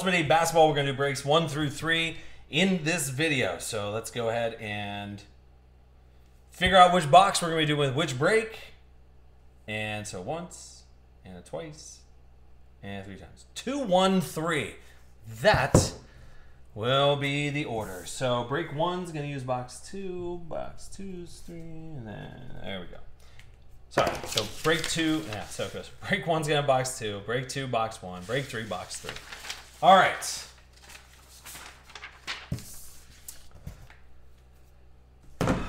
Ultimate basketball. We're going to do breaks one through three in this video. So let's go ahead and figure out which box we're going to be doing with which break. And so once, and a twice, and three times. Two, one, three. That will be the order. So break one's going to use box two, box two's three, and then there we go. Sorry, so break two, yeah, so goes. Break one's gonna box two, break two, box one, break three, box three. All right.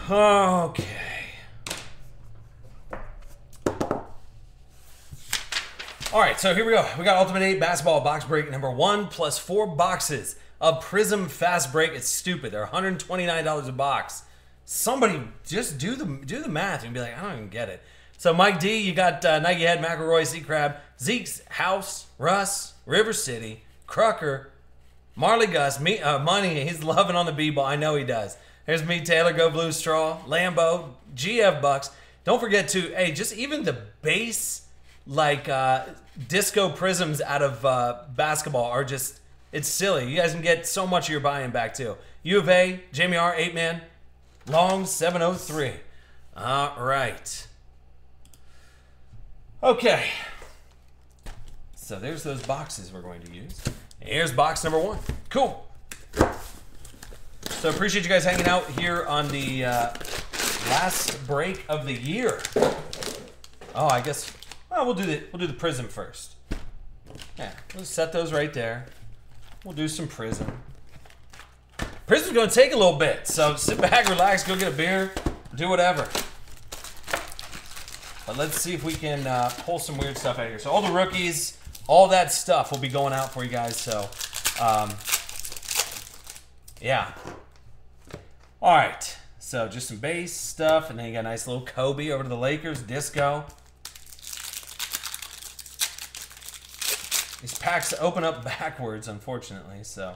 Okay. All right, so here we go. We got Ultimate 8 basketball box break number one plus four boxes of Prizm Fast Break. It's stupid. They're $129 a box. Somebody just do the do the math and be like, I don't even get it. So Mike D, you got uh, Nike Head, McElroy, Z Crab, Zeke's House, Russ, River City, Crocker, Marley Gus, me, uh, Money. He's loving on the b-ball. I know he does. There's me, Taylor, Go Blue Straw, Lambo, GF Bucks. Don't forget to, hey, just even the base, like uh, disco prizms out of uh, basketball are just, it's silly. You guys can get so much of your buy-in back too. U of A, Jamie R, 8 man, Long 703. All right. Okay. So there's those boxes we're going to use. Here's box number one. Cool. So appreciate you guys hanging out here on the uh, last break of the year. Oh, I guess. Well, we'll do the we'll do the prizm first. Yeah, we'll set those right there. We'll do some prizm. Prizm's gonna take a little bit, so sit back, relax, go get a beer, do whatever. But let's see if we can uh, pull some weird stuff out here. So all the rookies, all that stuff will be going out for you guys. So, um, yeah. All right. So just some base stuff, and then you got a nice little Kobe over to the Lakers, disco. These packs open up backwards, unfortunately. So,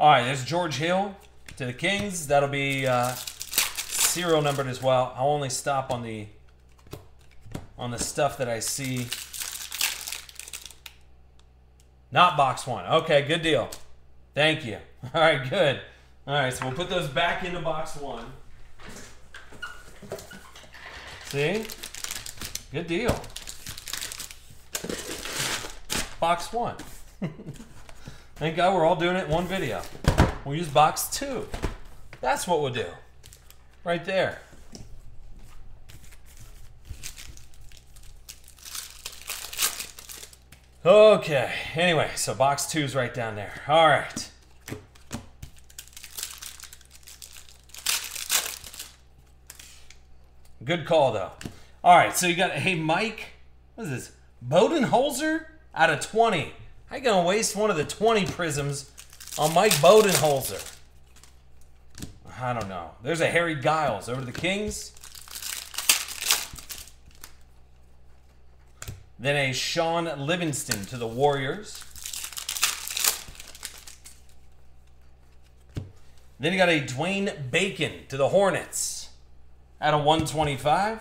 all right, there's George Hill to the Kings. That'll be uh, serial numbered as well. I'll only stop on the on the stuff that I see. Not box one. Okay, good deal. Thank you. All right, good. All right, so we'll put those back into box one. See? Good deal. Box one. Thank God we're all doing it in one video. We'll use box two. That's what we'll do. Right there. Okay, anyway, so box two's right down there. All right. Good call, though. All right, so you got, hey, Mike, what is this? Budenholzer out of 20. How you going to waste one of the 20 prizms on Mike Budenholzer? I don't know. There's a Harry Giles over to the Kings. Then a Shaun Livingston to the Warriors. Then you got a Dwayne Bacon to the Hornets at a 125.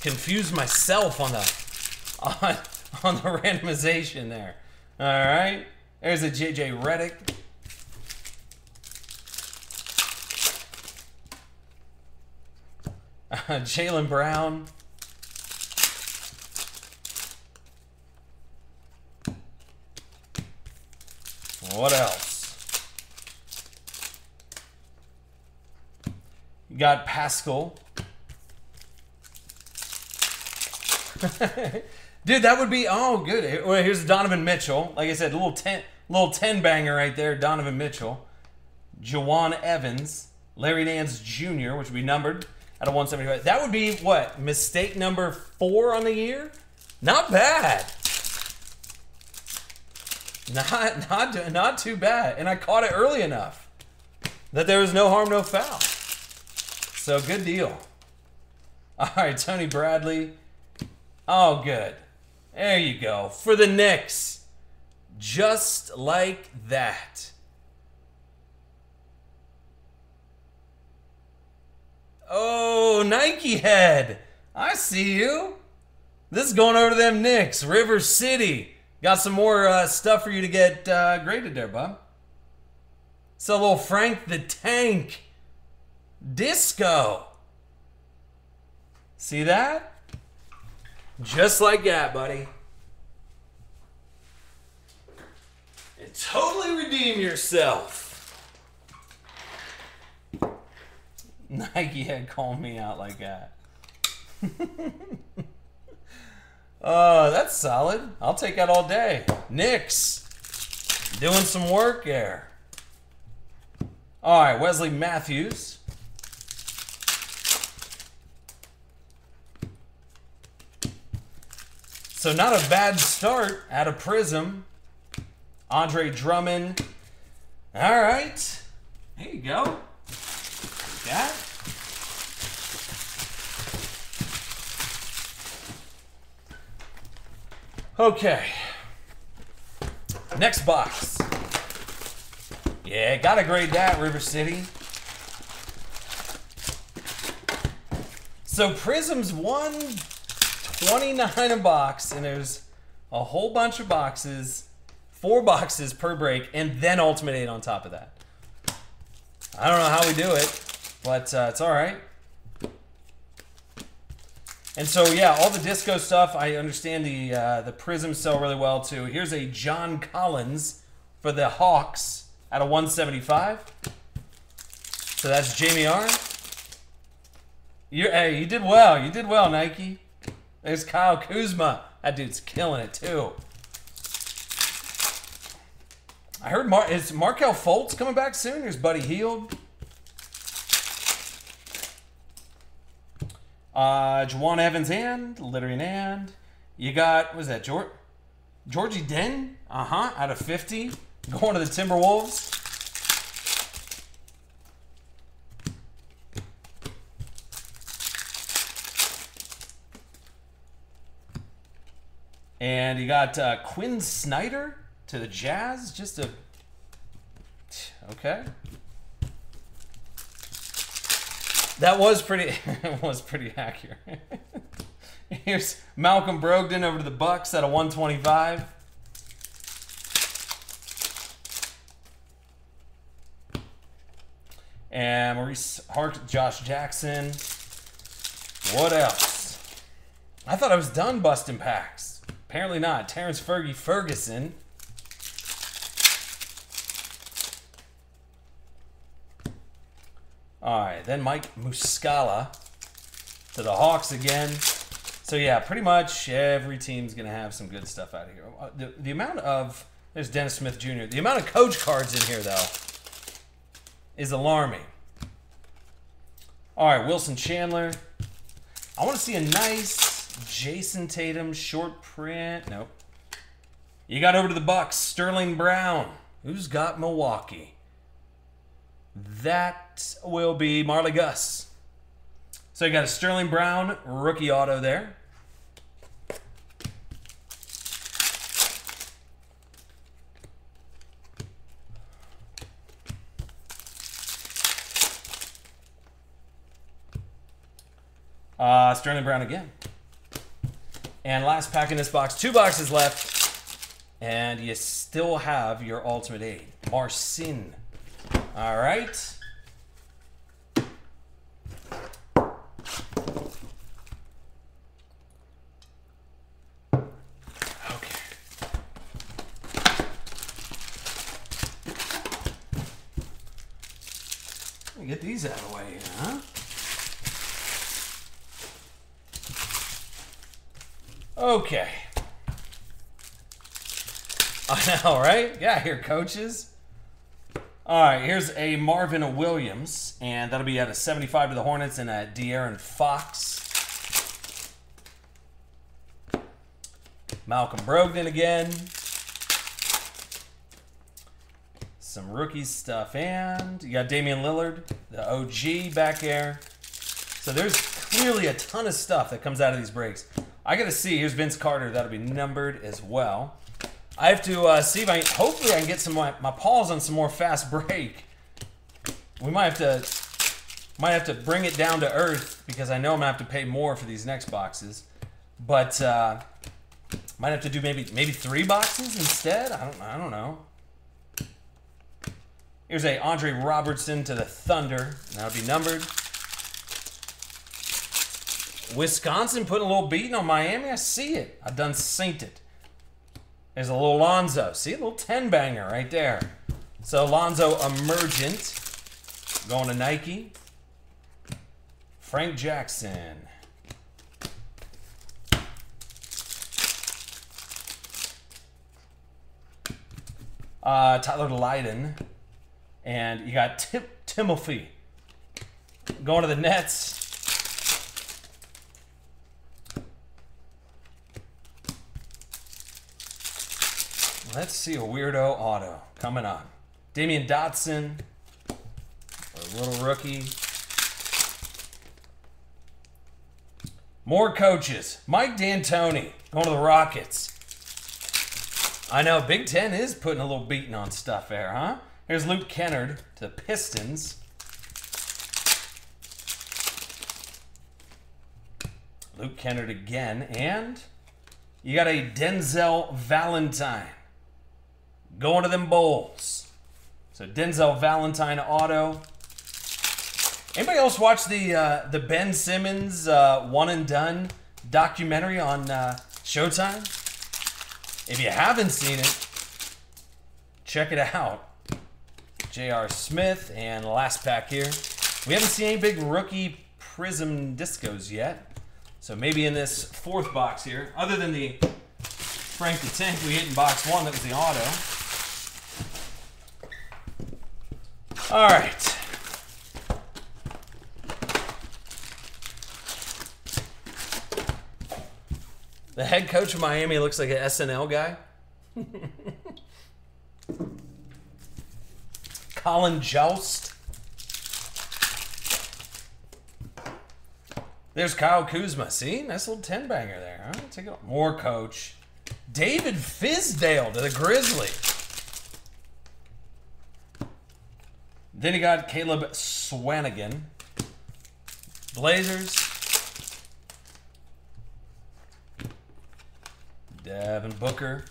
Confused myself on the on, on the randomization there. All right. There's a JJ Redick. Uh, Jaylen Brown. What else? You got Pascal. Dude, that would be oh good. Well, here's Donovan Mitchell. Like I said, little ten, little ten banger right there. Donovan Mitchell, Jawun Evans, Larry Nance Jr., which would be numbered at a 175. That would be what mistake number four on the year. Not bad. Not not not too bad, and I caught it early enough that there was no harm, no foul. So good deal. All right, Tony Bradley. Oh, good. There you go for the Knicks, just like that. Oh, Nike head. I see you. This is going over to them Knicks, River City. Got some more uh, stuff for you to get uh, graded there, bub. So, little Frank the Tank Disco. See that? Just like that, buddy. And totally redeem yourself. Nike had called me out like that. uh, that's solid. I'll take that all day. Knicks doing some work there. All right, Wesley Matthews. So not a bad start at a Prizm. Andre Drummond. All right. There you go. That. Okay. Next box. Yeah, gotta grade that, River City. So Prizm's 129 a box, and there's a whole bunch of boxes, four boxes per break, and then Ultimate 8 on top of that. I don't know how we do it, but uh, it's all right. And so, yeah, all the disco stuff, I understand the uh, the prizms sell really well too. Here's a John Collins for the Hawks at a 175. So that's Jamie R. You, hey, you did well. You did well, Nike. There's Kyle Kuzma. That dude's killing it too. I heard Mar- is Markelle Fultz coming back soon? Here's Buddy Hield. Uh, Jawun Evans and Littery and you got was that George Georgie Den? Uh huh. Out of fifty, going to the Timberwolves. And you got uh, Quin Snyder to the Jazz. Just a okay. That was pretty was pretty accurate. Here's Malcolm Brogdon over to the Bucks at a 125. And Maurice Hart, Josh Jackson. What else? I thought I was done busting packs. Apparently not. Terrance Fergie Ferguson. All right, then Mike Muscala to the Hawks again. So yeah, pretty much every team's gonna have some good stuff out of here. Uh, the, the amount of there's Dennis Smith Jr. The amount of coach cards in here though is alarming. All right, Wilson Chandler. I want to see a nice Jayson Tatum short print. Nope. You got over to the Bucks. Sterling Brown. Who's got Milwaukee? That will be Marley Gus. So you got a Sterling Brown rookie auto there. Uh, Sterling Brown again. And last pack in this box, two boxes left. And you still have your Ultimate Eight. Marcin all right. Get these out of the way, huh? Okay. I know, right? Yeah, here, coaches. All right, here's a Marvin Williams, and that'll be at a 75 to the Hornets and a De'Aaron Fox. Malcolm Brogdon again. Some rookie stuff, and you got Damian Lillard, the OG back there. So there's clearly a ton of stuff that comes out of these breaks. I got to see. Here's Vince Carter. That'll be numbered as well. I have to uh, see if I hopefully I can get some my, my paws on some more fast break. We might have to might have to bring it down to earth because I know I'm gonna have to pay more for these next boxes. But uh, Might have to do maybe maybe three boxes instead. I don't I don't know. Here's a Andre Roberson to the Thunder. That'll be numbered. Wisconsin putting a little beating on Miami. I see it. I've done saint it. There's a little Lonzo. See a little 10 banger right there. So Lonzo Emergent going to Nike. Frank Jackson. Uh, Tyler Lydon. And you got Tim Timothy going to the Nets. Let's see a weirdo auto coming on. Damyean Dotson, a little rookie. More coaches. Mike D'Antoni going to the Rockets. I know Big Ten is putting a little beating on stuff there, huh? Here's Luke Kennard to the Pistons. Luke Kennard again. And you got a Denzel Valentine going to them Bulls. So Denzel Valentine auto. Anybody else watch the uh, the Ben Simmons uh, one and done documentary on uh, Showtime? If you haven't seen it, check it out. J.R. Smith and last pack here. We haven't seen any big rookie Prizm discos yet. So maybe in this fourth box here, other than the Frank the Tank we hit in box one, that was the auto. All right. The head coach of Miami looks like an SNL guy. Colin Jost. There's Kyle Kuzma. See? Nice little 10 banger there. Huh? Take it. More coach. David Fizdale to the Grizzlies. Then you got Caleb Swanigan. Blazers. Devin Booker.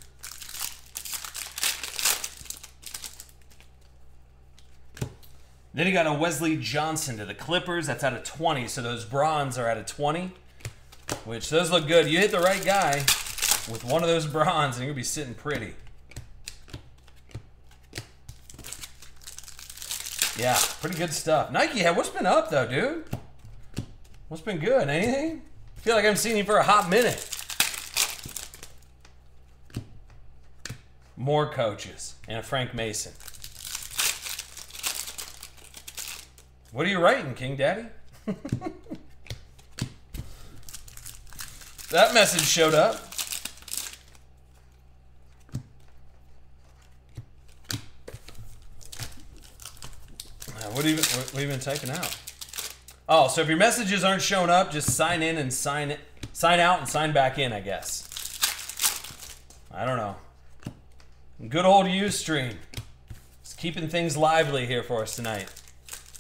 Then you got a Wesley Johnson to the Clippers. That's out of 20. So those bronze are out of 20. Which those look good. You hit the right guy with one of those bronze and you're going to be sitting pretty. Yeah, pretty good stuff. Nike, what's been up though, dude? What's been good? Anything? I feel like I haven't seen you for a hot minute. More coaches and a Frank Mason. What are you writing, King Daddy? that message showed up. What what have you been typing out? Oh, so if your messages aren't showing up, just sign in and sign it, sign out and sign back in, I guess. I don't know. Good old Ustream. It's keeping things lively here for us tonight.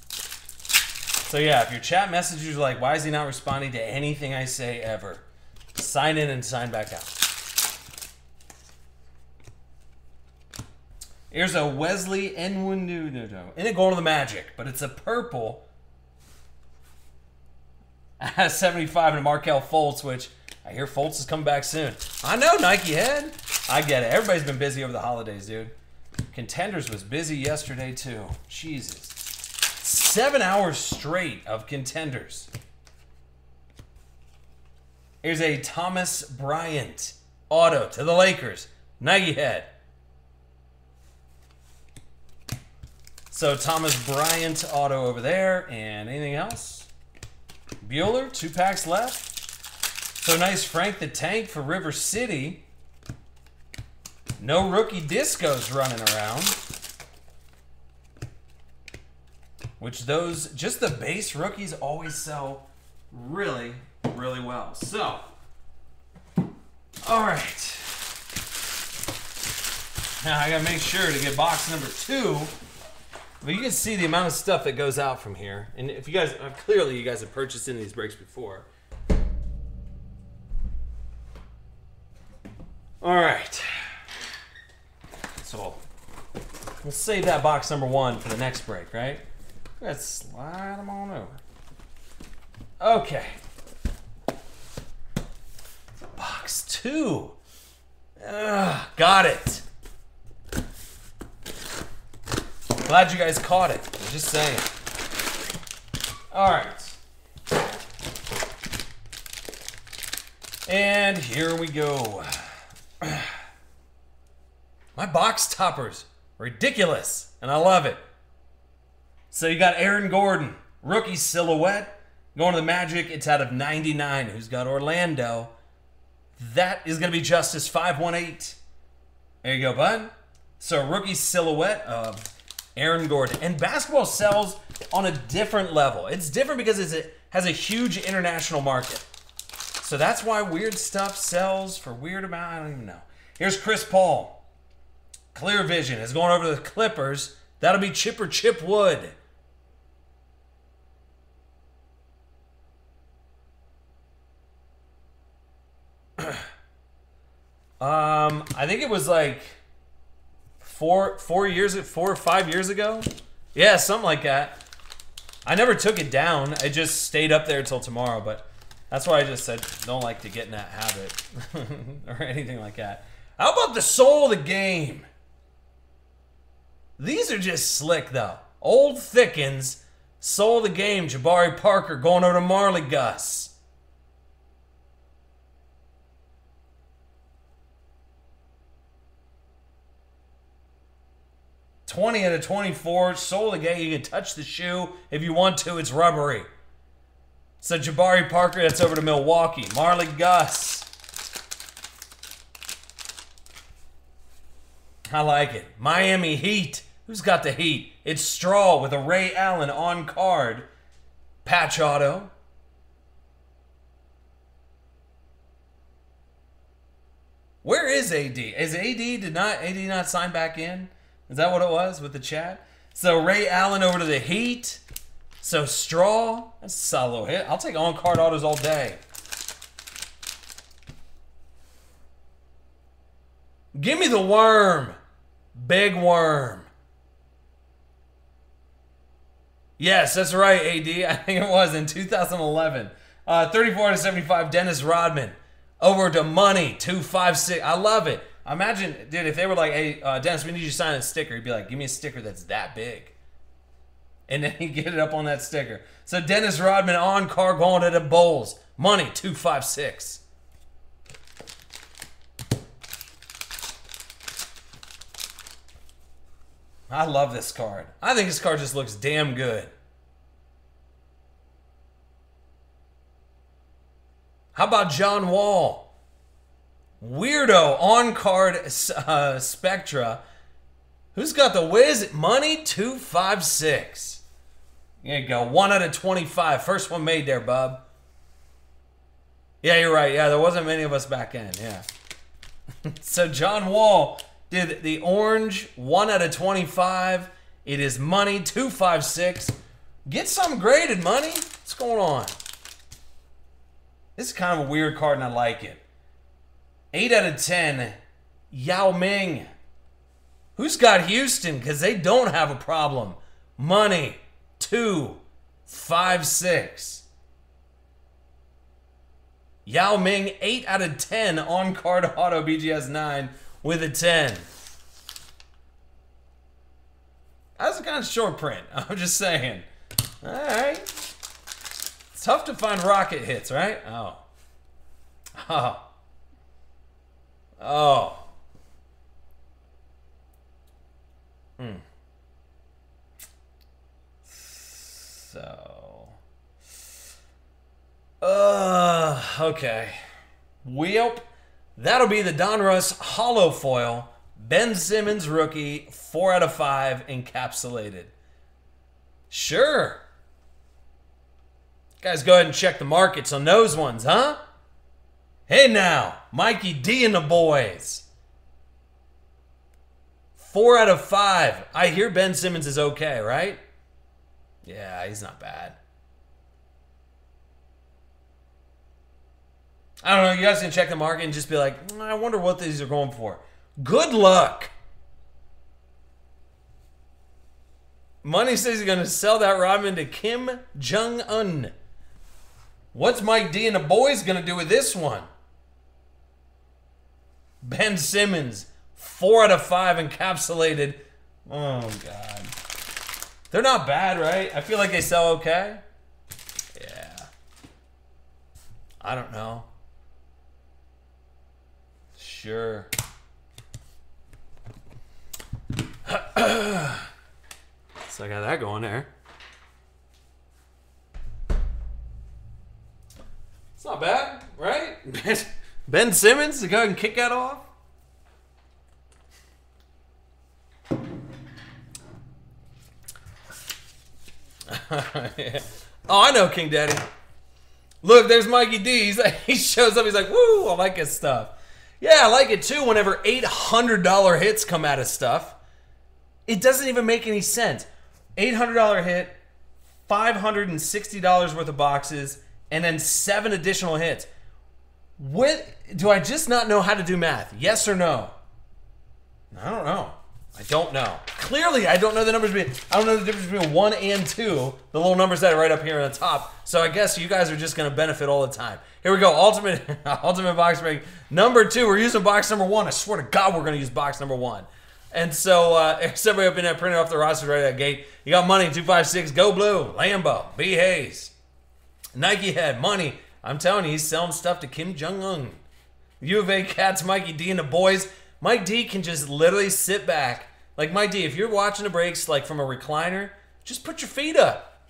So yeah, if your chat messages are like, why is he not responding to anything I say ever? Sign in and sign back out. Here's a Wesley Iwundu. And it going to the Magic, but it's a purple. 75 and a Markelle Fultz, which I hear Fultz is coming back soon. I know, Nike head. I get it. Everybody's been busy over the holidays, dude. Contenders was busy yesterday, too. Jesus. Seven hours straight of contenders. Here's a Thomas Bryant auto to the Lakers. Nike head. So Thomas Bryant auto over there, and anything else? Bueller, two packs left. So nice Frank the Tank for River City. No rookie discos running around. Which those, just the base rookies always sell really, really well. So, all right. Now I gotta make sure to get box number two but you can see the amount of stuff that goes out from here. And if you guys, uh, clearly you guys have purchased in these breaks before. All right. So we'll save that box number one for the next break, right? Let's slide them on over. Okay. Box two. Ugh, got it. Glad you guys caught it. I'm just saying. All right. And here we go. My box toppers, ridiculous, and I love it. So you got Aaron Gordon, rookie silhouette, going to the Magic. It's out of 99. Who's got Orlando? That is going to be Justice 518. There you go, bud. So rookie silhouette of Aaron Gordon. And basketball sells on a different level. It's different because it has a huge international market. So that's why weird stuff sells for weird amount. I don't even know. Here's Chris Paul. Clear Vision is going over to the Clippers. That'll be Chipper Chip Wood. um, I think it was like four four years four or five years ago. Yeah, something like that. I never took it down. I just stayed up there until tomorrow, but that's why I just said don't like to get in that habit or anything like that. How about the soul of the game? These are just slick though. Old Thickens, soul of the game, Jabari Parker going over to Marley Gus. 20 out of 24. Soul gay. You can touch the shoe if you want to. It's rubbery. So Jabari Parker, that's over to Milwaukee. Marley Gus. I like it. Miami Heat. Who's got the Heat? It's Straw with a Ray Allen on card. Patch auto. Where is AD? Is AD did not AD not sign back in? Is that what it was with the chat? So Ray Allen over to the Heat. So Straw, that's a solo hit. I'll take on card autos all day. Give me the worm. Big worm. Yes, that's right, AD. I think it was in 2011. Uh, 34 to 75, Dennis Rodman. Over to money, 256. I love it. Imagine, dude, if they were like, "Hey, uh, Dennis, we need you to sign a sticker," he'd be like, "Give me a sticker that's that big," and then he'd get it up on that sticker. So Dennis Rodman on car going to the Bulls, money two five six. I love this card. I think this card just looks damn good. How about John Wall? Weirdo on card uh, Spectra. Who's got the Wiz? Money 256. There you go. One out of 25. First one made there, bub. Yeah, you're right. Yeah, there wasn't many of us back in. Yeah. so John Wall did the orange. One out of 25. It is money 256. Get some graded money. What's going on? This is kind of a weird card and I like it. 8 out of 10, Yao Ming. Who's got Houston? Because they don't have a problem. Money, 2, 5, 6. Yao Ming, 8 out of 10 on card auto BGS 9 with a 10. That's a kind of short print. I'm just saying. All right. It's tough to find rocket hits, right? Oh. Oh. Oh. Hmm. So. Uh, okay. Welp. That'll be the Donruss Hollow Foil. Ben Simmons rookie, 4 out of 5 encapsulated. Sure. Guys, go ahead and check the markets on those ones, huh? Hey now, Mikey D and the boys. Four out of five. I hear Ben Simmons is okay, right? Yeah, he's not bad. I don't know. You guys can check the market and just be like, "Mm, I wonder what these are going for. Good luck. Money says he's going to sell that Rodman to Kim Jong Un. What's Mike D and the boys going to do with this one? Ben Simmons, four out of five encapsulated. Oh, God. They're not bad, right? I feel like they sell okay. Yeah. I don't know. Sure. so I got that going there. It's not bad, right? ben Simmons to go ahead and kick that off. Oh, I know King Daddy. Look, there's Mikey D. He's he shows up. He's like, "Woo, I like his stuff." Yeah, I like it too. Whenever eight hundred dollar hits come out of stuff, it doesn't even make any sense. Eight hundred dollar hit, five hundred and sixty dollars worth of boxes, and then seven additional hits. What do I just not know how to do math? Yes or no? I don't know. I don't know. Clearly, I don't know the numbers between. I don't know the difference between one and two. The little numbers that are right up here on the top. So I guess you guys are just going to benefit all the time. Here we go. Ultimate, ultimate box break number two. We're using box number one. I swear to God, we're going to use box number one. And so, uh, somebody up in there printed off the roster right at that gate. You got money two five six. Go blue. Lambo. B Hayes. Nike head money. I'm telling you, he's selling stuff to Kim Jong Un. U of A Cats, Mikey D, and the boys. Mike D can just literally sit back. Like Mike D, if you're watching the breaks like from a recliner, just put your feet up.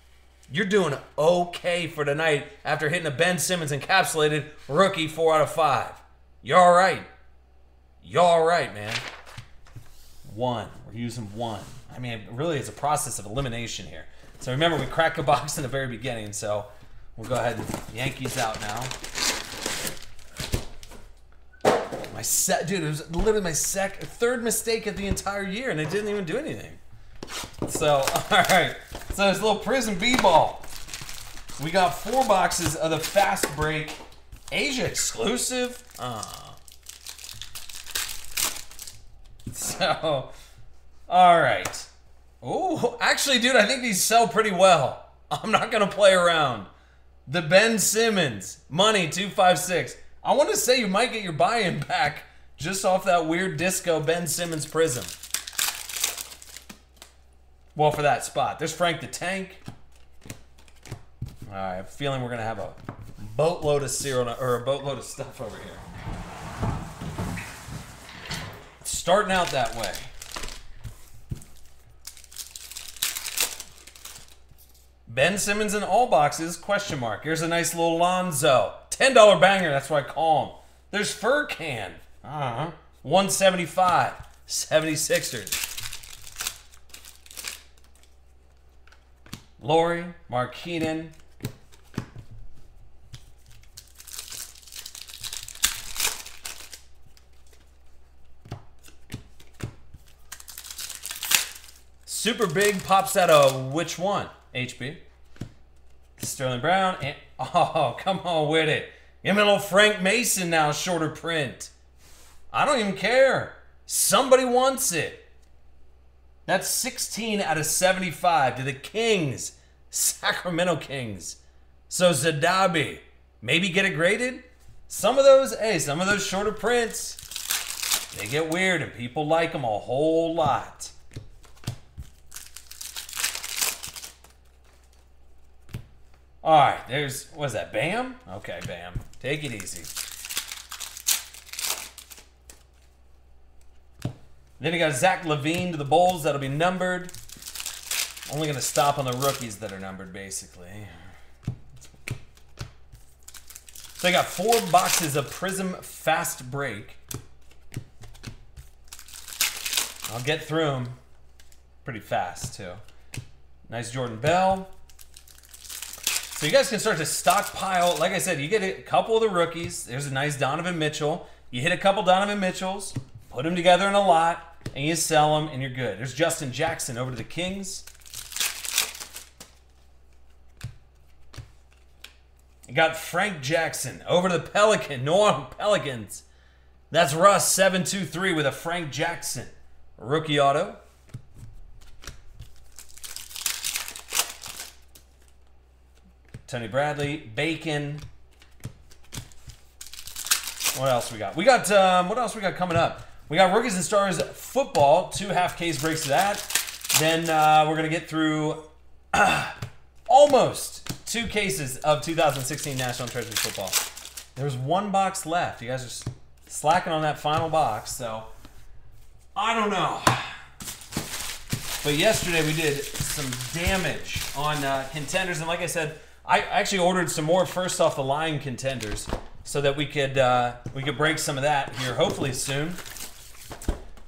You're doing okay for tonight after hitting a Ben Simmons encapsulated rookie four out of five. You're all right. You're all right, man. One. We're using one. I mean, really, it's a process of elimination here. So remember, we cracked a box in the very beginning, so we'll go ahead and Yankees out now. My set, dude, it was literally my sec third mistake of the entire year, and it didn't even do anything. So, all right. So this little prizm b-ball. We got four boxes of the fast break Asia exclusive. Uh. So, all right. Oh, actually, dude, I think these sell pretty well. I'm not gonna play around. The Ben Simmons money two five six. I want to say you might get your buy-in back just off that weird disco Ben Simmons prizm. Well, for that spot. There's Frank the Tank. All right, I have a feeling we're gonna have a boatload of cereal or a boatload of stuff over here. Starting out that way. Ben Simmons in all boxes? Question mark. Here's a nice little Lonzo. $10 banger, that's what I call him. There's Furkan. Uh-huh. 175. 76ers. Lauri, Mark Keenan. Super big pops out of which one? HB. Sterling Brown. And, oh, come on with it. Give me a little Frank Mason now, shorter print. I don't even care. Somebody wants it. That's 16 out of 75 to the Kings, Sacramento Kings. So Zadabi, maybe get it graded? Some of those, hey, some of those shorter prints, they get weird and people like them a whole lot. All right, there's, what is that, Bam? Okay, Bam. Take it easy. Then you got Zach LaVine to the Bulls. That'll be numbered. Only going to stop on the rookies that are numbered, basically. So I got four boxes of Prizm Fast Break. I'll get through them pretty fast, too. Nice Jordan Bell. So you guys can start to stockpile. Like I said, you get a couple of the rookies. There's a nice Donovan Mitchell. You hit a couple Donovan Mitchells, put them together in a lot, and you sell them, and you're good. There's Justin Jackson over to the Kings. You got Frank Jackson over to the Pelican, Orleans Pelicans. That's Russ 723 with a Frank Jackson rookie auto. Tony Bradley, Bacon. What else we got? We got um, what else we got coming up? We got rookies and stars football, two half case breaks of that. Then uh, we're gonna get through uh, almost two cases of 2016 National Treasure football. There's one box left. You guys are slacking on that final box, so I don't know. But yesterday we did some damage on uh, contenders, and like I said, I actually ordered some more first off the line contenders so that we could uh, we could break some of that here hopefully soon.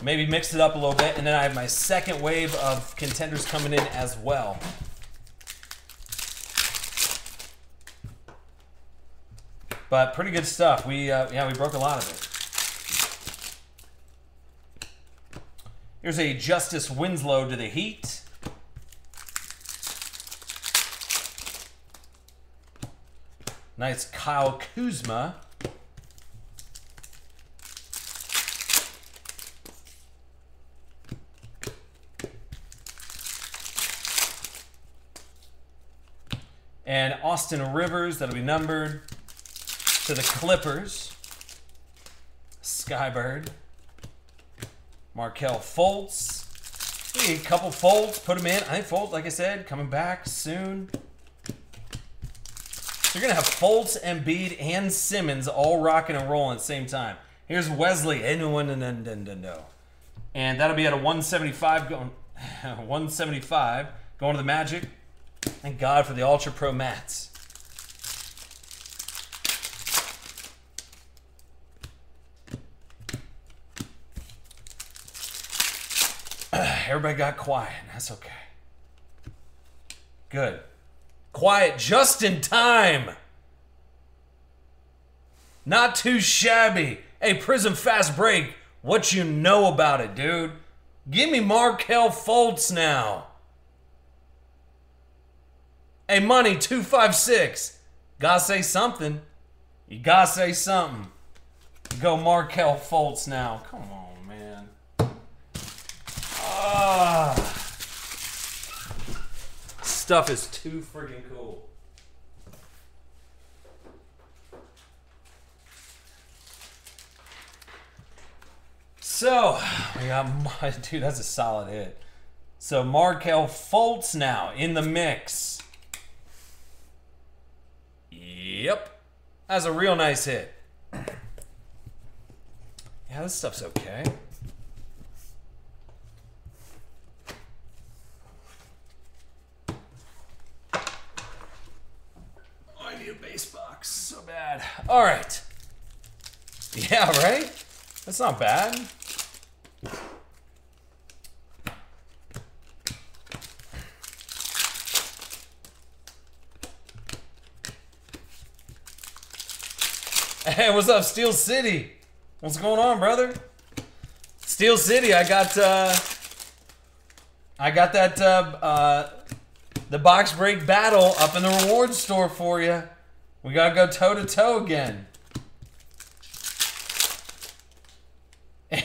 Maybe mix it up a little bit, and then I have my second wave of contenders coming in as well. But pretty good stuff. We uh, yeah we broke a lot of it. Here's a Justice Winslow to the Heat. Nice Kyle Kuzma. And Austin Rivers, that'll be numbered to the Clippers. Skybird. Markelle Fultz. A couple Fultz, put him in. I think Fultz, like I said, coming back soon. You're going to have Fultz, Embiid, and Simmons all rocking and rolling at the same time. Here's Wesley. And that'll be at a 175 going 175 going to the Magic. Thank God for the Ultra Pro mats. Everybody got quiet. That's okay. Good. Quiet just in time. Not too shabby. Hey, Prizm Fast Break, what you know about it, dude? Give me Markelle Fultz now. Hey, Money 256. Gotta say something. You gotta say something. Go Markelle Fultz now. Come on, man. Ah stuff is too freaking cool. So, we got my dude, that's a solid hit. So Markelle Fultz now in the mix. Yep. That's a real nice hit. Yeah, this stuff's okay. Bad. All right. Yeah, right? That's not bad. Hey, what's up, Steel City? What's going on, brother? Steel City, I got uh I got that uh, uh the box break battle up in the reward store for you. We gotta go toe to toe again.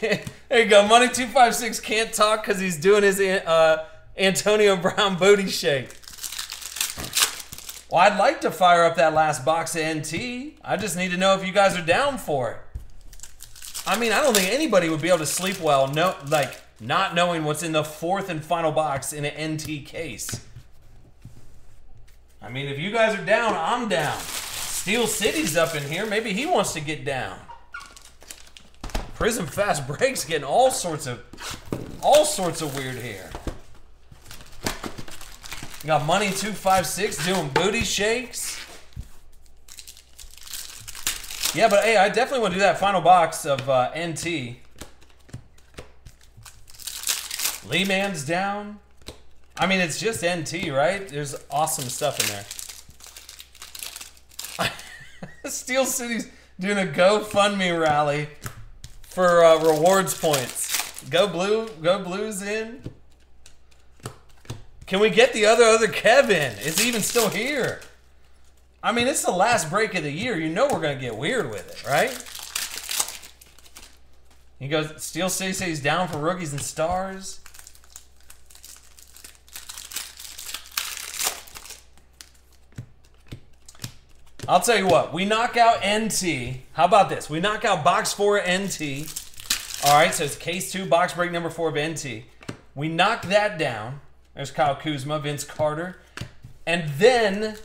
there you go. Money two five six can't talk because he's doing his uh, Antonio Brown booty shake. Well, I'd like to fire up that last box of NT. I just need to know if you guys are down for it. I mean, I don't think anybody would be able to sleep well, no, like not knowing what's in the fourth and final box in an NT case. I mean, if you guys are down, I'm down. Steel City's up in here. Maybe he wants to get down. Prizm Fast Breaks getting all sorts of all sorts of weird hair. got Money 256 doing booty shakes. Yeah, but hey, I definitely want to do that final box of uh, NT. Lee Man's down. I mean, it's just NT, right? There's awesome stuff in there. Steel City's doing a GoFundMe rally for uh, rewards points. Go blue, go blues in. Can we get the other other Kevin? Is he even still here? I mean, it's the last break of the year. You know we're to get weird with it, right? He goes, Steel City says he's down for rookies and stars. I'll tell you what, we knock out NT. How about this? We knock out box four NT. All right, so it's case two, box break number four of NT. We knock that down. There's Kyle Kuzma, Vince Carter. And then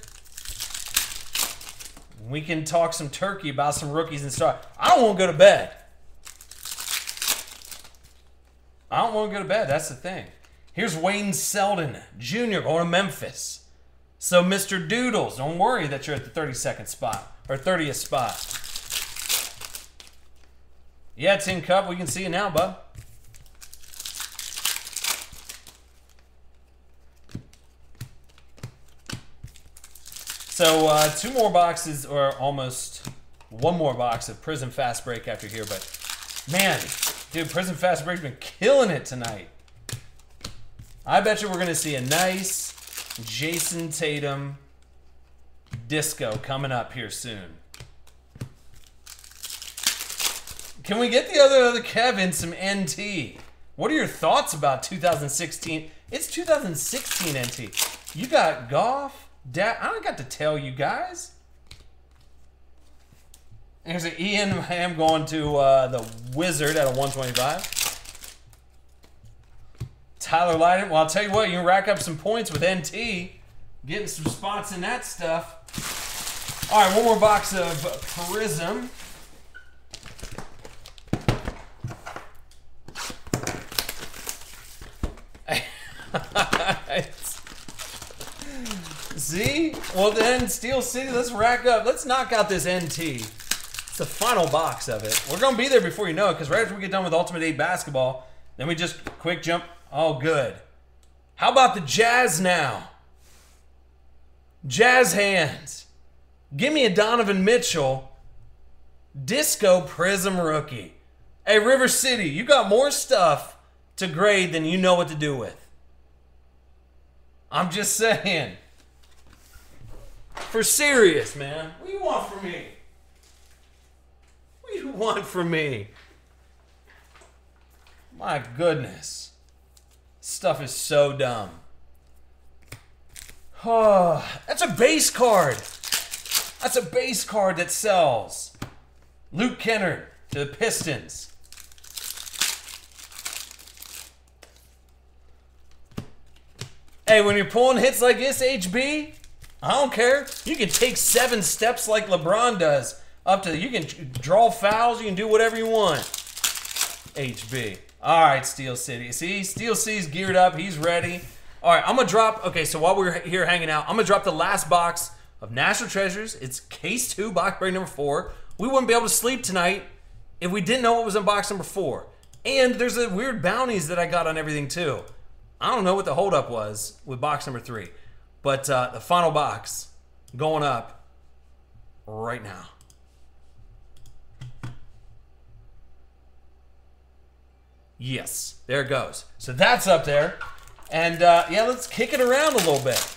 we can talk some turkey about some rookies and stars. I don't want to go to bed. I don't want to go to bed. That's the thing. Here's Wayne Selden Jr. going to Memphis. So, Mr. Doodles, don't worry that you're at the 32nd spot or 30th spot. Yeah, Tin Cup, we can see you now, bub. So, uh, two more boxes, or almost one more box of Prizm Fast Break after here, but man, dude, Prizm Fast Break's been killing it tonight. I bet you we're going to see a nice Jayson Tatum disco coming up here soon. Can we get the other other Kevin some NT? What are your thoughts about 2016? It's 2016 NT. You got Goff, da- I don't got to tell you guys. There's an Ian I am going to uh, the Wizard at a 125. Tyler Lydon. Well, I'll tell you what, you can rack up some points with NT, getting some spots in that stuff. All right, one more box of Prizm. See? Well, then, Steel City, let's rack up. Let's knock out this NT. It's the final box of it. We're going to be there before you know it, because right after we get done with Ultimate 8 basketball, then we just quick jump Oh, good. How about the Jazz now? Jazz hands. Give me a Donovan Mitchell. Disco Prizm rookie. Hey, River City, you got more stuff to grade than you know what to do with. I'm just saying. For serious, man. What do you want from me? What do you want from me? My goodness. Stuff is so dumb. Oh, that's a base card. That's a base card that sells. Luke Kennard to the Pistons. Hey, when you're pulling hits like this, HB, I don't care. You can take seven steps like LeBron does. Up to you can draw fouls. You can do whatever you want. HB. All right, Steel City. See, Steel City's geared up. He's ready. All right, I'm to drop. Okay, so while we're here hanging out, I'm to drop the last box of National Treasures. It's case two, box break number four. We wouldn't be able to sleep tonight if we didn't know what was in box number four. And there's a weird bounties that I got on everything too. I don't know what the holdup was with box number three, but uh, the final box going up right now. Yes, there it goes. So that's up there. And uh, yeah, let's kick it around a little bit.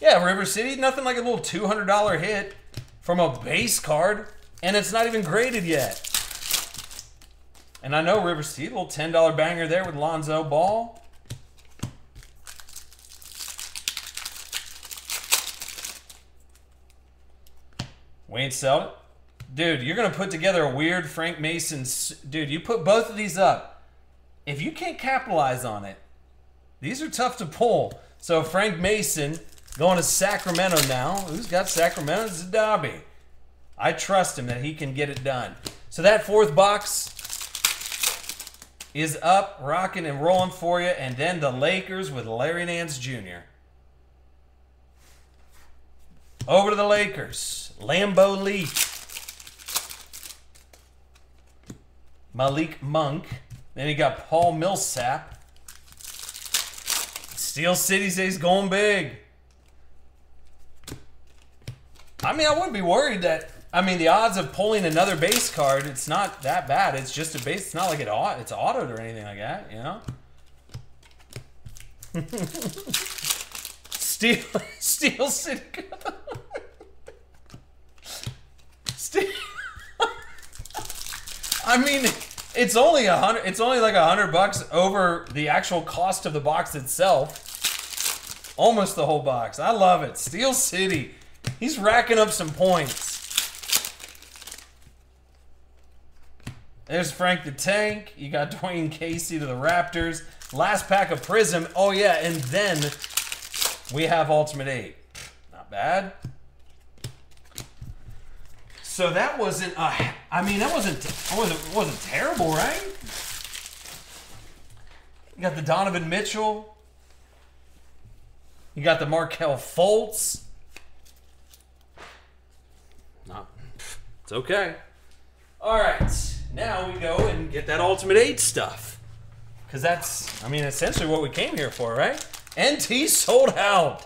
Yeah, River City, nothing like a little $200 hit from a base card, and it's not even graded yet. And I know River City, little $10 banger there with Lonzo Ball. Wayne Selden. Dude, you're going to put together a weird Frank Mason. Dude, you put both of these up if you can't capitalize on it, these are tough to pull. So Frank Mason going to Sacramento now. Who's got Sacramento? Dobby. I trust him that he can get it done. So that fourth box is up, rocking and rolling for you. And then the Lakers with Larry Nance Jr. Over to the Lakers. Lambeau Leaf. Malik Monk. Then you got Paul Millsap. Steel City says going big. I mean, I wouldn't be worried that. I mean, the odds of pulling another base card, it's not that bad. It's just a base. It's not like it it's autoed or anything like that, you know? Steel, Steel City. Steel. I mean it's only a hundred. It's only like a hundred bucks over the actual cost of the box itself. Almost the whole box. I love it. Steel City. He's racking up some points. There's Frank the Tank. You got Dwane Casey to the Raptors. Last pack of Prizm. Oh, yeah. And then we have Ultimate 8. Not bad. So that wasn't, uh, I mean, that wasn't, wasn't, wasn't terrible, right? You got the Donovan Mitchell. You got the Markelle Fultz. Not, it's okay. All right, now we go and get that Ultimate 8 stuff. Because that's, I mean, essentially what we came here for, right? NT sold out.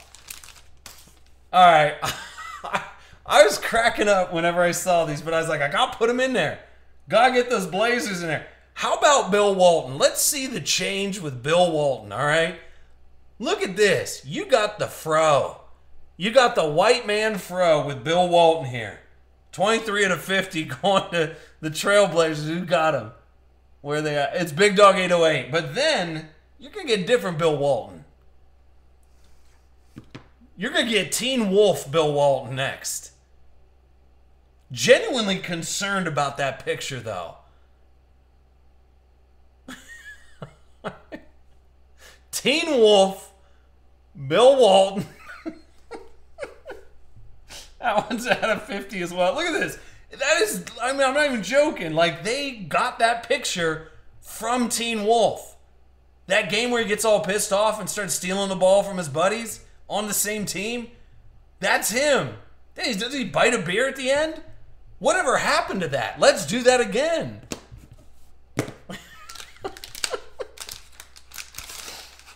All right. I was cracking up whenever I saw these, but I was like, I gotta put them in there. Gotta get those Blazers in there. How about Bill Walton? Let's see the change with Bill Walton, all right? Look at this. You got the fro. You got the white man fro with Bill Walton here. 23 out of 50 going to the Trailblazers. Who got him? Where they at? It's Big Dog 808. But then you're going to get different Bill Walton. You're going to get Teen Wolf Bill Walton next. Genuinely concerned about that picture, though. Teen Wolf, Bill Walton. that one's out of 50 as well. Look at this. That is, I mean, I'm not even joking. Like, they got that picture from Teen Wolf. That game where he gets all pissed off and starts stealing the ball from his buddies on the same team. That's him. Does he bite a beer at the end? Whatever happened to that? Let's do that again.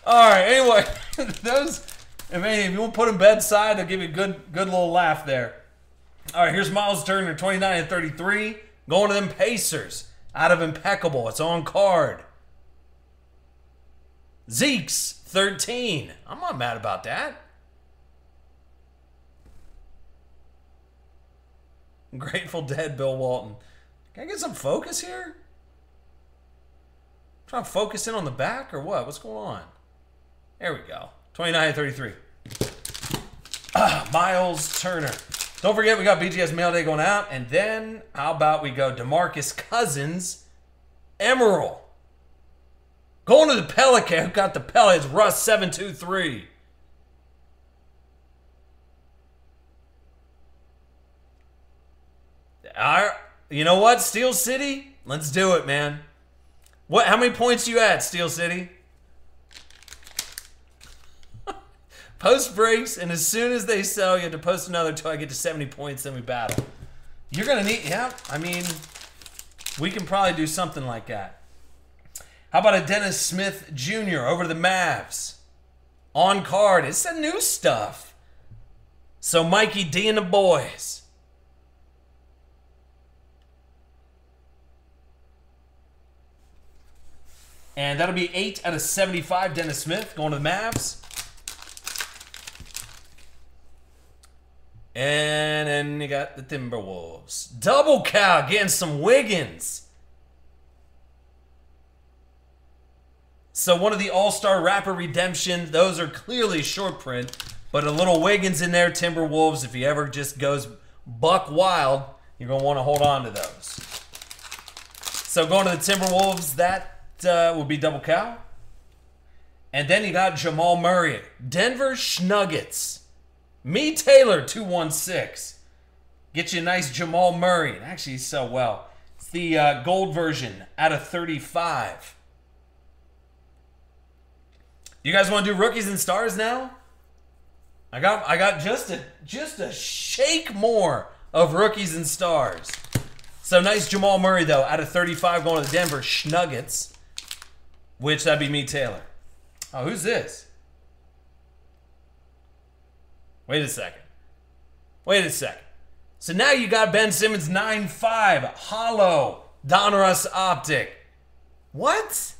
All right. Anyway, those. If, any, if you want to put them bedside, they'll give you a good, good little laugh there. All right. Here's Miles Turner, 29 and 33, going to them Pacers. Out of impeccable. It's on card. Zeke's 13. I'm not mad about that. Grateful Dead Bill Walton. Can I get some focus here? I'm trying to focus in on the back or what? What's going on? There we go. 29 33. Ah, Miles Turner. Don't forget, we got BGS Mail Day going out. And then, how about we go Demarcus Cousins, Emerald. Going to the Pelican. Got the Pelicans. Russ723. Our, you know what, Steel City? Let's do it, man. What? How many points you at, Steel City? post breaks, and as soon as they sell, you have to post another until I get to 70 points, then we battle. You're gonna need, yeah. I mean, we can probably do something like that. How about a Dennis Smith Jr. over the Mavs? On card. It's the new stuff. So Mikey D and the boys. And that'll be 8 out of 75. Dennis Smith going to the Mavs. And then you got the Timberwolves. Double cow getting some Wiggins. So one of the All-Star Rapper Redemption, those are clearly short print, but a little Wiggins in there, Timberwolves, if he ever just goes buck wild, you're going to want to hold on to those. So going to the Timberwolves, that uh, be double cow. And then you got Jamal Murray, Denver Schnuggets. Me Taylor 216. Get you a nice Jamal Murray. It actually so well. It's the uh, gold version out of 35. You guys want to do rookies and stars now? I got I got just a just a shake more of rookies and stars. So nice Jamal Murray though, out of 35 going to the Denver Schnuggets. Which that'd be me, Taylor. Oh, who's this? Wait a second. Wait a second. So now you got Ben Simmons 9-5, hollow, Donruss Optic. What?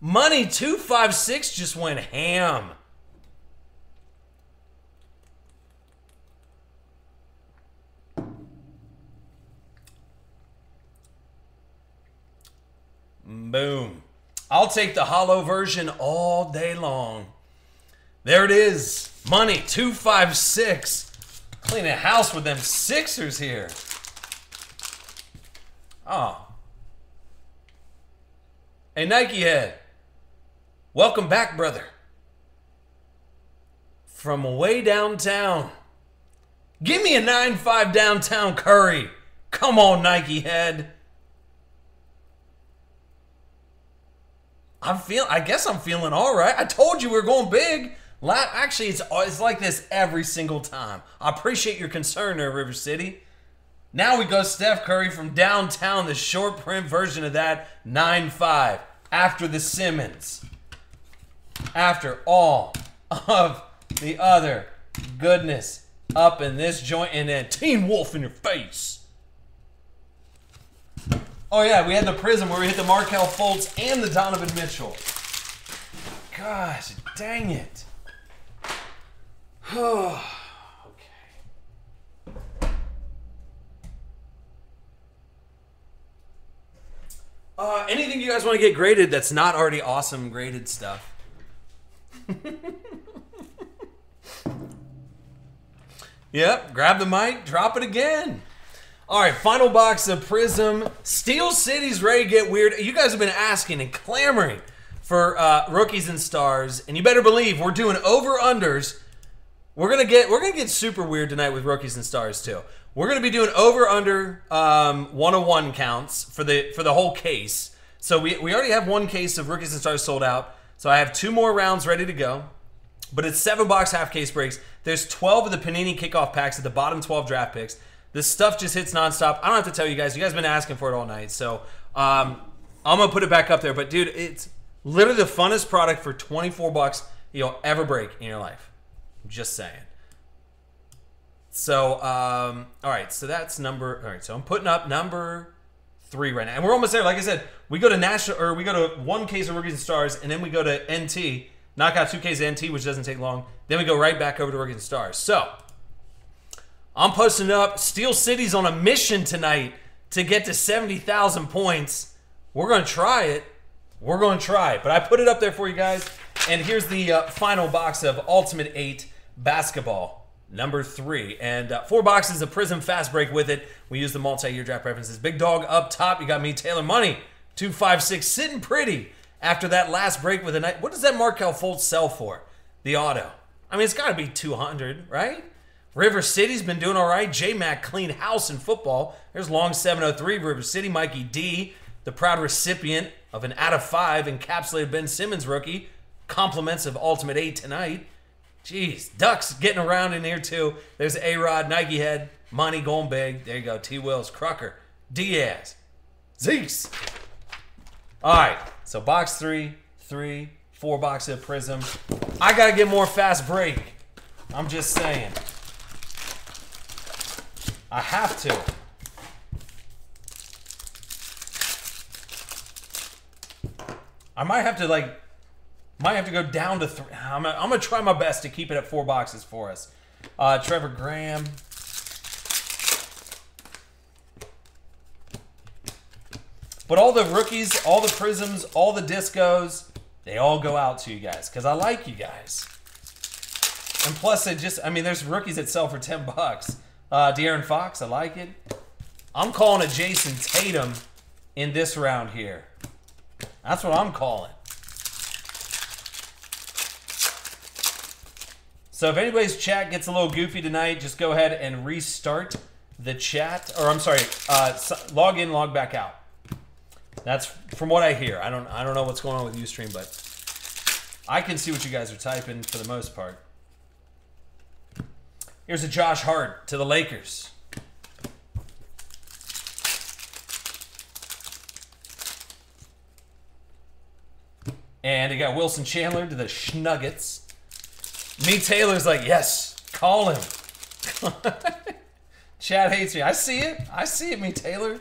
Money 256 just went ham. Boom. I'll take the hollow version all day long. There it is. Money 256. Cleaning house with them Sixers here. Oh. Hey, Nike Head. Welcome back, brother. From way downtown. Give me a 9-5 downtown Curry. Come on, Nike Head. I'm feel. I guess I'm feeling all right. I told you we are going big. Actually, it's uh, it's like this every single time. I appreciate your concern there, River City. Now we go Steph Curry from downtown, the short print version of that 9-5 after the Simmons. After all of the other goodness up in this joint and then Teen Wolf in your face. Oh yeah, we had the prizm where we hit the Markelle Fultz and the Donovan Mitchell. Gosh, dang it. okay. Uh, anything you guys want to get graded that's not already awesome graded stuff? yep, grab the mic, drop it again. All right, final box of Prizm. Steel City's ready to get weird. You guys have been asking and clamoring for uh, rookies and stars, and you better believe we're doing over unders. We're gonna get we're gonna get super weird tonight with rookies and stars too. We're gonna be doing over under um, 101 counts for the for the whole case. So we, we already have one case of rookies and stars sold out. So I have two more rounds ready to go. But it's seven box half case breaks. There's 12 of the Panini kickoff packs at the bottom 12 draft picks. This stuff just hits nonstop. I don't have to tell you guys. You guys have been asking for it all night. So um, I'm gonna put it back up there. But dude, it's literally the funnest product for 24 bucks you'll ever break in your life. I'm just saying. So um, all right, so that's number. All right, so I'm putting up number three right now, and we're almost there. Like I said, we go to national or we go to one case of rookies and stars, and then we go to NT, knock out two cases of NT, which doesn't take long. Then we go right back over to rookies and stars. So I'm posting up. Steel City's on a mission tonight to get to 70,000 points. We're going to try it. We're going to try it. But I put it up there for you guys. And here's the uh, final box of Ultimate 8 basketball, number three. And uh, four boxes of Prizm Fast Break with it. We use the multi year draft preferences. Big dog up top. You got me, Taylor Money, 256, sitting pretty after that last break with a night. What does that Markelle Fultz sell for? The auto. I mean, it's got to be 200, right? River City's been doing all right. J Mac clean house in football. There's long 703 River City. Mikey D, the proud recipient of an out of five encapsulated Ben Simmons rookie. Compliments of Ultimate 8 tonight. Jeez, Ducks getting around in here too. There's A Rod, Nike Head, Money going big. There you go. T Wills, Crocker, Diaz, Zeeks. All right, so box three, three, four boxes of Prizm. I got to get more fast break. I'm just saying. I have to. I might have to like, might have to go down to three. I'm gonna, I'm gonna try my best to keep it at four boxes for us. Uh, Trevor Graham. But all the rookies, all the prisms, all the discos, they all go out to you guys because I like you guys. And plus, it just, I mean, there's rookies that sell for 10 bucks. Uh, De'Aaron Fox, I like it. I'm calling it Jayson Tatum in this round here. That's what I'm calling. So if anybody's chat gets a little goofy tonight, just go ahead and restart the chat. Or I'm sorry, uh, log in, log back out. That's from what I hear. I don't I don't know what's going on with Ustream, but I can see what you guys are typing for the most part. Here's a Josh Hart to the Lakers. And you got Wilson Chandler to the Schnuggets. Me Taylor's like, yes, call him. Chad hates me. I see it. I see it, me Taylor.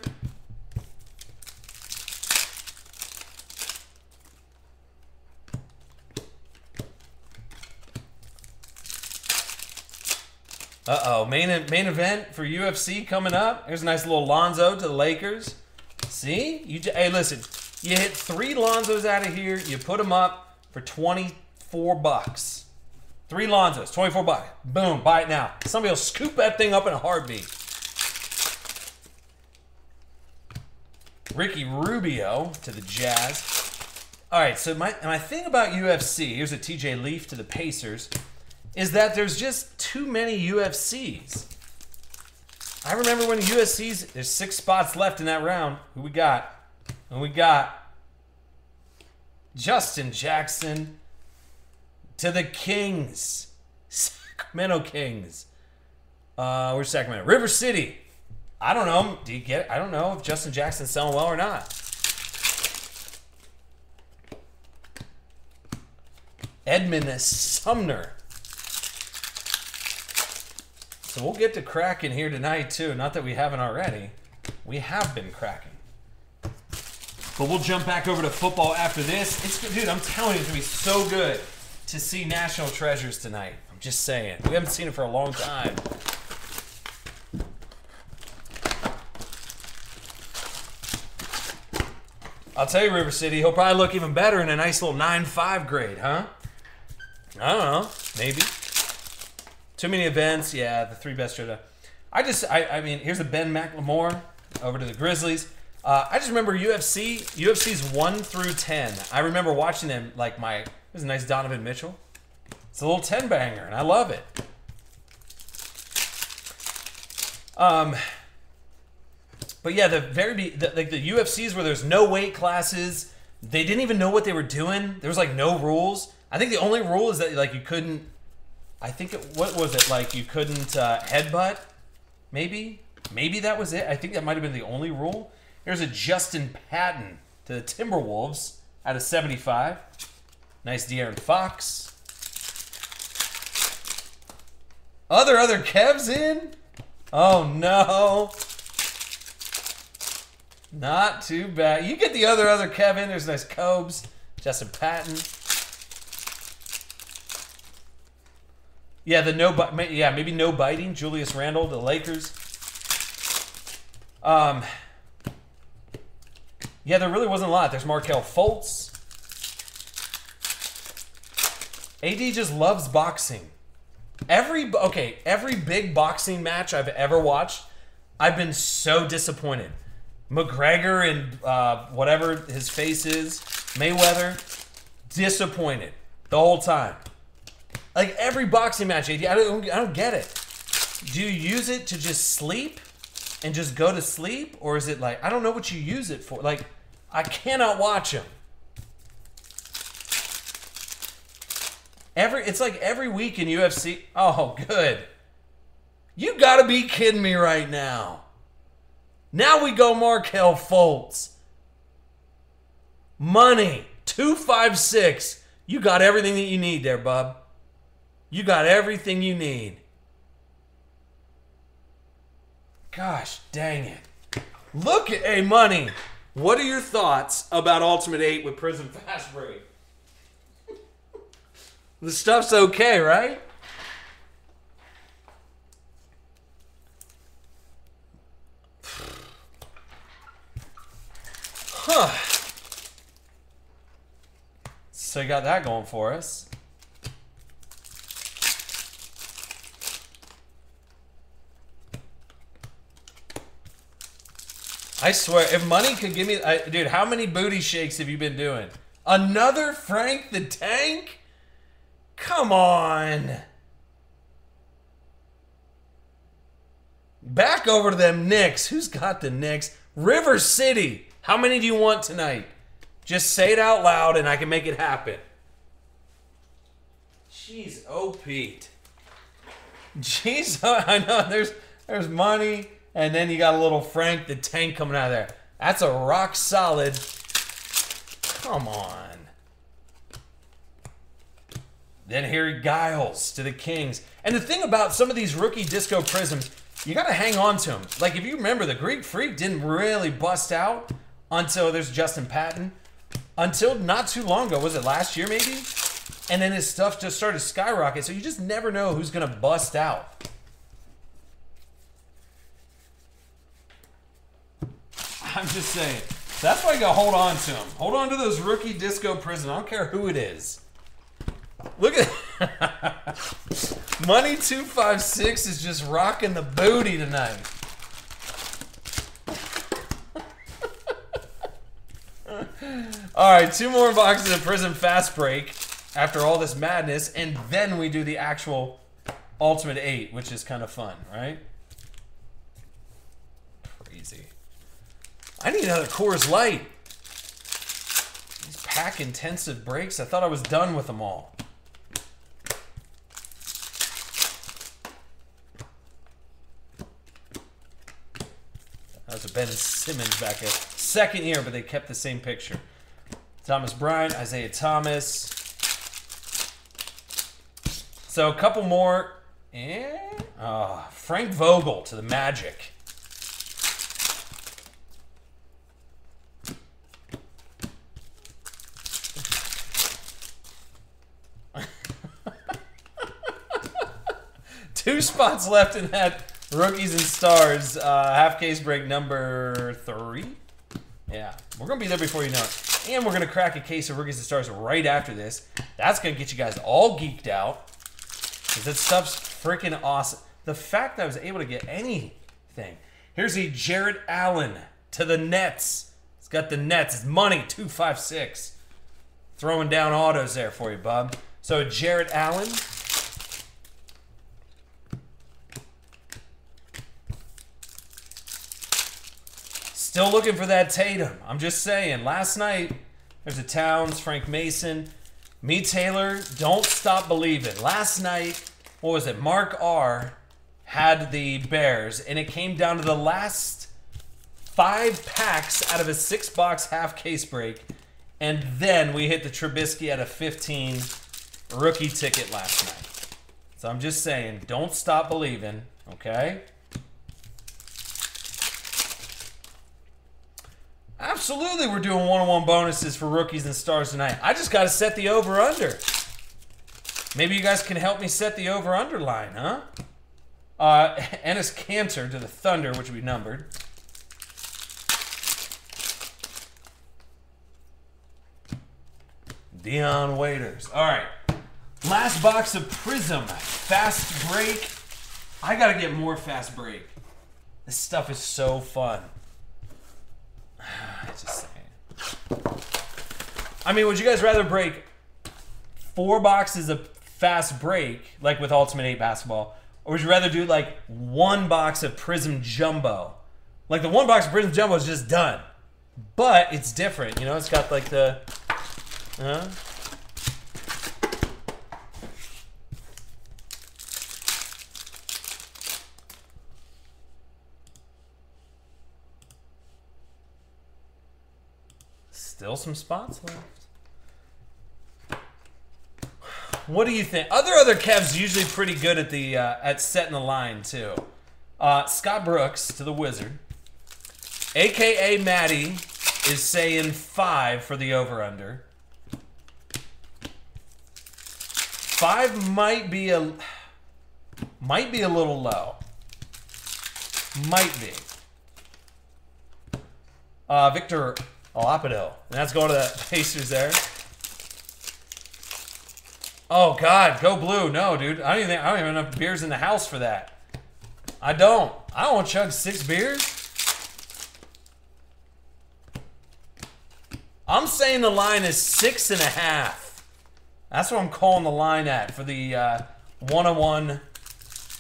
Uh oh, main main event for UFC coming up. Here's a nice little Lonzo to the Lakers. See, you hey listen, You hit three Lonzos out of here. You put them up for 24 bucks. Three Lonzos, 24 bucks. Boom, buy it now. Somebody will scoop that thing up in a heartbeat. Ricky Rubio to the Jazz. All right, so my my thing about UFC, here's a TJ Leaf to the Pacers, is that there's just too many UFCs. I remember when UFCs, there's six spots left in that round. Who we got? And we got Justin Jackson to the Kings. Sacramento Kings. Uh, where's Sacramento? River City. I don't know. Do you get? I don't know if Justin Jackson's selling well or not. Edmond Sumner. So we'll get to cracking here tonight too. Not that we haven't already. We have been cracking. But we'll jump back over to football after this. It's good, dude. I'm telling you, it's gonna be so good to see National Treasures tonight. I'm just saying. We haven't seen it for a long time. I'll tell you, River City, he'll probably look even better in a nice little 9-5 grade, huh? I don't know. Maybe. Too many events. Yeah, the three best should I just, I, I mean, here's a Ben McLemore over to the Grizzlies. Uh, I just remember UFC, UFC's 1 through 10. I remember watching them like my, there's a nice Donovan Mitchell. It's a little 10 banger, and I love it. Um, but yeah, the very the, like the UFCs where there's no weight classes, they didn't even know what they were doing. There was like no rules. I think the only rule is that like you couldn't. I think it, what was it like you couldn't uh, headbutt? Maybe maybe that was it. I think that might have been the only rule. Here's a Justin Patton to the Timberwolves out of 75. Nice De'Aaron Fox. Other other Kevs in? Oh no. Not too bad. You get the other other Kevin. There's nice Cobes. Justin Patton. Yeah, the no, yeah, maybe no biting. Julius Randle, the Lakers. Um, yeah, there really wasn't a lot. There's Markelle Fultz. AD just loves boxing. Every okay, every big boxing match I've ever watched, I've been so disappointed. McGregor and uh, whatever his face is, Mayweather, disappointed the whole time. Like every boxing match, I don't, I don't get it. Do you use it to just sleep and just go to sleep, or is it like I don't know what you use it for? Like I cannot watch him. Every it's like every week in UFC. Oh, good. You got to be kidding me right now. Now we go Markelle Fultz. Money 256. You got everything that you need there, bub. You got everything you need. Gosh dang it. Look at a money. What are your thoughts about Ultimate 8 with Prizm Fast Break? the stuff's okay, right? Huh. So you got that going for us. I swear, if money could give me, I, dude, how many booty shakes have you been doing? Another Frank the Tank? Come on. Back over to them Knicks. Who's got the Knicks? River City. How many do you want tonight? Just say it out loud and I can make it happen. Jeez, oh Pete. Jeez, I know there's there's money and then you got a little Frank the Tank coming out of there. That's a rock solid. Come on. Then Harry Giles to the Kings. And the thing about some of these rookie disco prisms, you got to hang on to them. Like if you remember, the Greek Freak didn't really bust out until there's Justin Patton. Until not too long ago, was it last year maybe? And then his stuff just started to skyrocket. So you just never know who's going to bust out. I'm just saying. That's why you gotta hold on to them. Hold on to those rookie disco prison. I don't care who it is. Look at Money 256 is just rocking the booty tonight. all right, two more boxes of Prizm Fast Break after all this madness, and then we do the actual Ultimate 8, which is kind of fun, right? I need another Coors Light. These pack intensive breaks, I thought I was done with them all. That was a Ben Simmons back a second year, but they kept the same picture. Thomas Bryant, Isaiah Thomas. So a couple more. And oh, Frank Vogel to the Magic. Two spots left in that Rookies and Stars, uh, half case break number three. Yeah, we're gonna be there before you know it, and we're gonna crack a case of Rookies and Stars right after this. That's gonna get you guys all geeked out because that stuff's freaking awesome. The fact that I was able to get anything. Here's a Jarrett Allen to the Nets. It's got the Nets. It's money two five six. Throwing down autos there for you, bub. So Jarrett Allen. Still looking for that Tatum. I'm just saying. Last night, there's a Towns, Frank Mason, me, Taylor. Don't stop believing. Last night, what was it? Mark R had the Bears, and it came down to the last five packs out of a six box half case break. And then we hit the Trubisky at a 15 rookie ticket last night. So I'm just saying, don't stop believing, okay? Absolutely, we're doing one-on-one bonuses for rookies and stars tonight. I just got to set the over-under. Maybe you guys can help me set the over-under line, huh? Uh, Enes Kanter to the Thunder, which we numbered. Dion Waiters. All right. Last box of Prizm. Fast break. I got to get more fast break. This stuff is so fun. Just saying. I mean, would you guys rather break four boxes of fast break, like with Ultimate 8 basketball, or would you rather do like one box of Prizm Jumbo? Like the one box of Prizm Jumbo is just done. But it's different, you know, it's got like the. Uh, Still some spots left. What do you think? Other other Kev's usually pretty good at the uh, at setting the line too. Uh, Scott Brooks to the Wizard, aka Maddie, is saying five for the over under. Five might be a might be a little low. Might be. Uh, Victor Oladipo. And that's going to the Pacers there. Oh God, go blue. No, dude. I don't even think, I don't even have enough beers in the house for that. I don't. I don't want to chug six beers. I'm saying the line is six and a half. That's what I'm calling the line at for the uh, one-on-one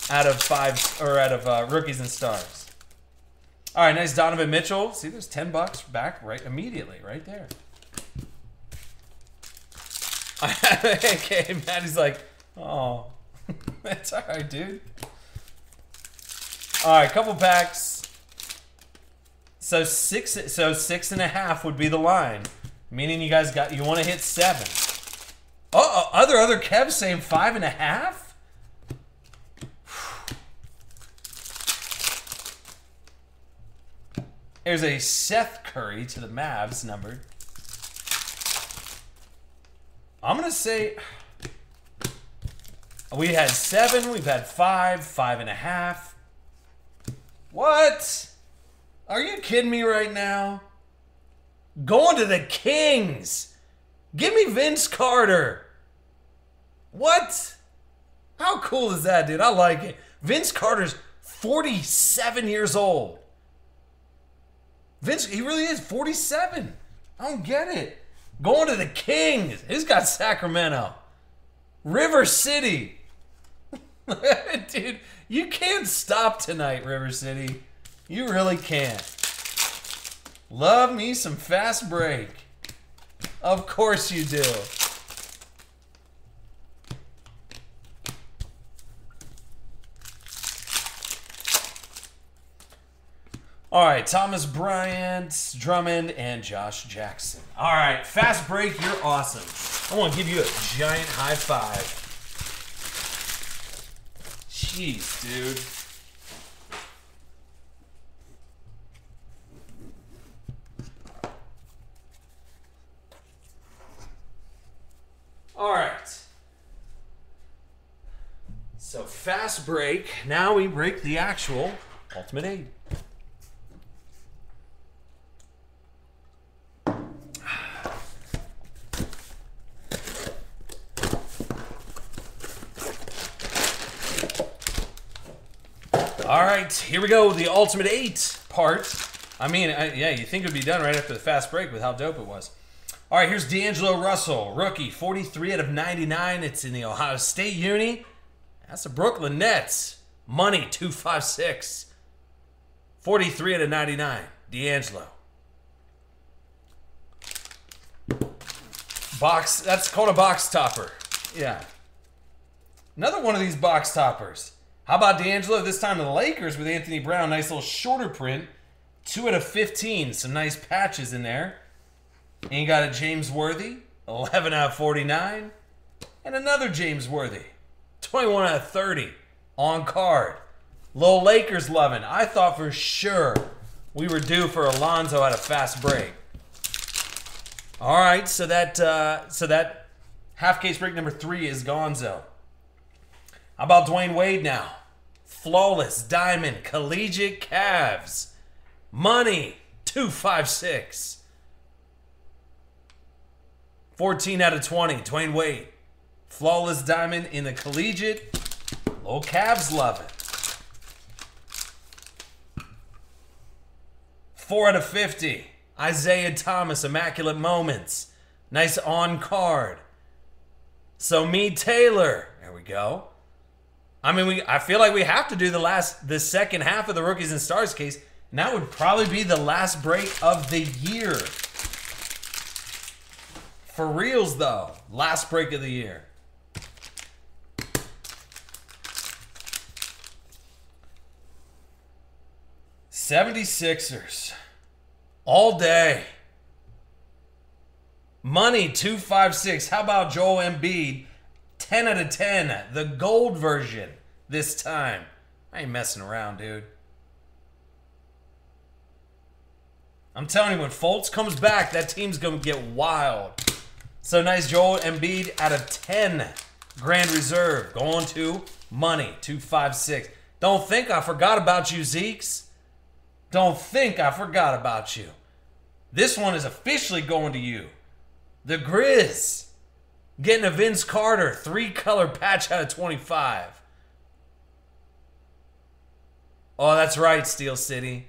out of five or out of uh, rookies and stars. All right, nice Donovan Mitchell. See, there's 10 bucks back right immediately, right there. okay, Maddie's like, oh, that's all right, dude. All right, couple packs. So six, so six and a half would be the line, meaning you guys got you want to hit seven. Oh, other other Kev saying five and a half. There's a Seth Curry to the Mavs numbered. I'm going to say we had seven, we've had five, five and a half. What? Are you kidding me right now? Going to the Kings. Give me Vince Carter. What? How cool is that, dude? I like it. Vince Carter's 47 years old. Vince, he really is 47. I don't get it. Going to the Kings. Who's got Sacramento? River City. Dude, you can't stop tonight, River City. You really can't. Love me some fast break. Of course you do. All right, Thomas Bryant, Drummond, and Josh Jackson. All right, fast break, you're awesome. I want to give you a giant high five. Jeez, dude. All right. So fast break. Now we break the actual Ultimate 8. All right, here we go. The Ultimate 8 part. I mean, I, yeah, you think it would be done right after the fast break with how dope it was. All right, here's D'Angelo Russell, rookie, 43 out of 99. It's in the Ohio State Uni. That's the Brooklyn Nets. Money, 256. 43 out of 99. D'Angelo. Box, that's called a box topper. Yeah. Another one of these box toppers. How about D'Angelo this time to the Lakers with Anthony Brown? Nice little shorter print. 2 out of 15. Some nice patches in there. And you got a James Worthy. 11 out of 49. And another James Worthy. 21 out of 30. On card. Little Lakers loving. I thought for sure we were due for Alonzo at a fast break. All right, so that uh, so that half case break number three is Gonzo. How about Dwyane Wade now? Flawless diamond collegiate Cavs. Money 256. 14 out of 20. Dwyane Wade. Flawless diamond in the collegiate. Little Cavs love it. 4 out of 50. Isaiah Thomas, Immaculate Moments. Nice on card. So me Taylor. There we go. I mean, we I feel like we have to do the last the second half of the rookies and stars case. And that would probably be the last break of the year. For reals though, last break of the year. Seventy Sixers. All day. Money 256. How about Joel Embiid? 10 out of 10. The gold version this time. I ain't messing around, dude. I'm telling you, when Fultz comes back, that team's going to get wild. So nice Joel Embiid out of 10. Grand Reserve going to money, 256. Don't think I forgot about you, Zeeks. Don't think I forgot about you. This one is officially going to you. The Grizz getting a Vince Carter three color patch out of 25. Oh, that's right, Steel City.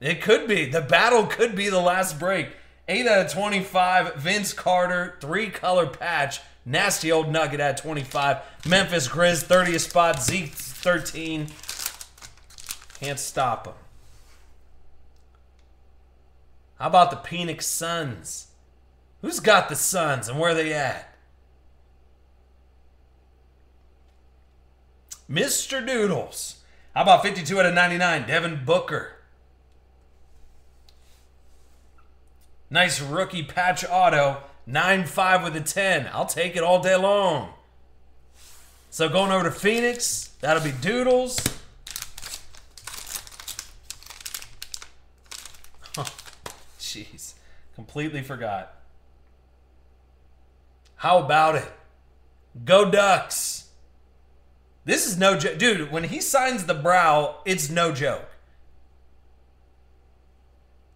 It could be. The battle could be the last break. 8 out of 25. Vince Carter, three color patch. Nasty old nugget at 25. Memphis Grizz, 30th spot. Zeke, 13. Can't stop him. How about the Phoenix Suns? Who's got the Suns and where are they at? Mr. Doodles. How about 52 out of 99? Devin Booker. Nice rookie patch auto. 9-5 with a 10. I'll take it all day long. So going over to Phoenix, that'll be Doodles. Jeez. Completely forgot. How about it? Go Ducks. This is no joke. Dude, when he signs the brow, it's no joke.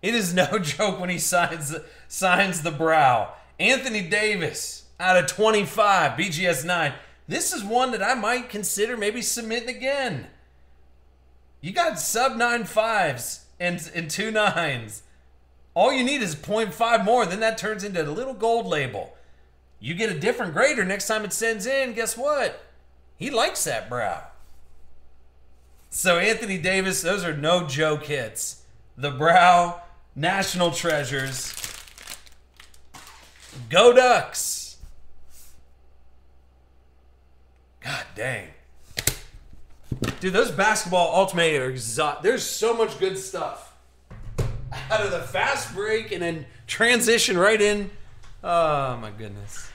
It is no joke when he signs signs the brow. Anthony Davis out of 25, BGS 9. This is one that I might consider maybe submitting again. You got sub nine fives and, and two nines. All you need is 0.5 more, then that turns into a little gold label. You get a different grader next time it sends in, guess what? He likes that brow. So Anthony Davis, those are no joke hits. The brow, national treasures. Go Ducks. God dang. Dude, those basketball ultimate are exotic. There's so much good stuff. Out of the fast break and then transition right in. Oh my goodness.